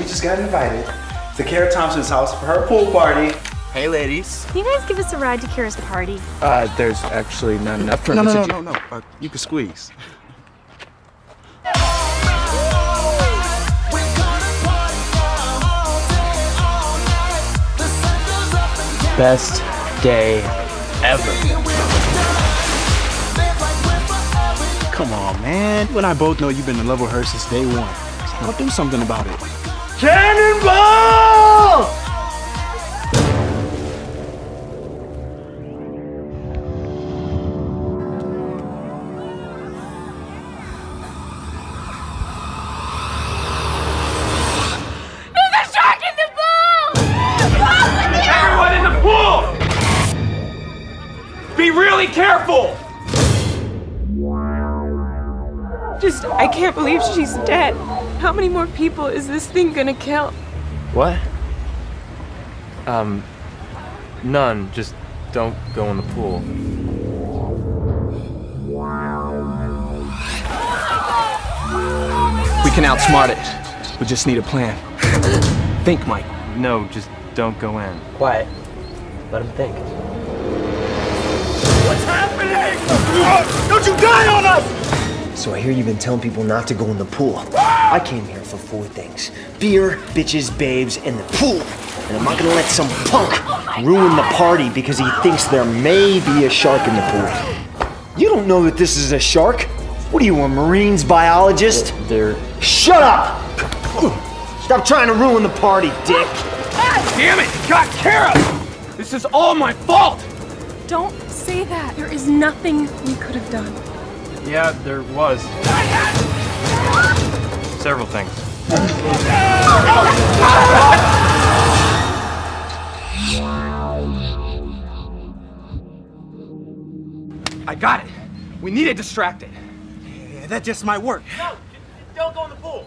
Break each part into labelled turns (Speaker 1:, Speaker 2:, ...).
Speaker 1: we just got invited to Kara Thompson's house for her pool party.
Speaker 2: Hey, ladies.
Speaker 3: Can you guys give us a ride to Kara's party?
Speaker 2: Uh, there's actually not enough for
Speaker 1: No, no, no, no, no. Uh, you can squeeze.
Speaker 2: Best day ever.
Speaker 4: Come on, man. You and I both know you've been in love with her since day one. I'll do something about it.
Speaker 2: Cannonball!
Speaker 3: There's a shark the pool!
Speaker 5: Everyone in the pool! Be really careful!
Speaker 6: Just, I can't believe she's dead. How many more people is this thing gonna kill?
Speaker 2: What? Um, none. Just don't go in the pool. Wow!
Speaker 4: We can outsmart it. We just need a plan. Think, Mike.
Speaker 2: No, just don't go in.
Speaker 7: Quiet. Let him think. What's happening?
Speaker 5: Oh, don't you die on us!
Speaker 7: So I hear you've been telling people not to go in the pool. I came here for four things. Beer, bitches, babes, and the pool. And I'm not gonna let some punk ruin the party because he thinks there may be a shark in the pool. You don't know that this is a shark. What are you, a Marines biologist?
Speaker 2: There.
Speaker 7: Shut up! Stop trying to ruin the party, dick.
Speaker 5: Damn it! Got Kara! This is all my fault!
Speaker 6: Don't say that. There is nothing we could have done.
Speaker 2: Yeah, there was. Several things.
Speaker 5: I got it. We need to distract it.
Speaker 4: Yeah, that just might work.
Speaker 5: No! Don't go in the pool!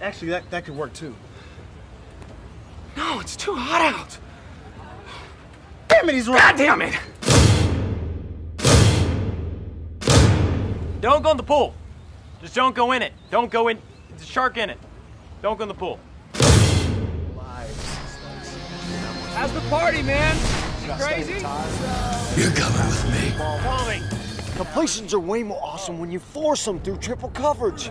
Speaker 4: Actually, that, that could work too.
Speaker 5: No, it's too hot out!
Speaker 4: Damn it, he's right.
Speaker 5: God damn it!
Speaker 2: Don't go in the pool. Just don't go in it. Don't go in. There's a shark in it. Don't go in the pool.
Speaker 5: How's the party, man? Crazy? You're coming with me. Coming.
Speaker 7: Completions are way more awesome when you force them through triple coverage.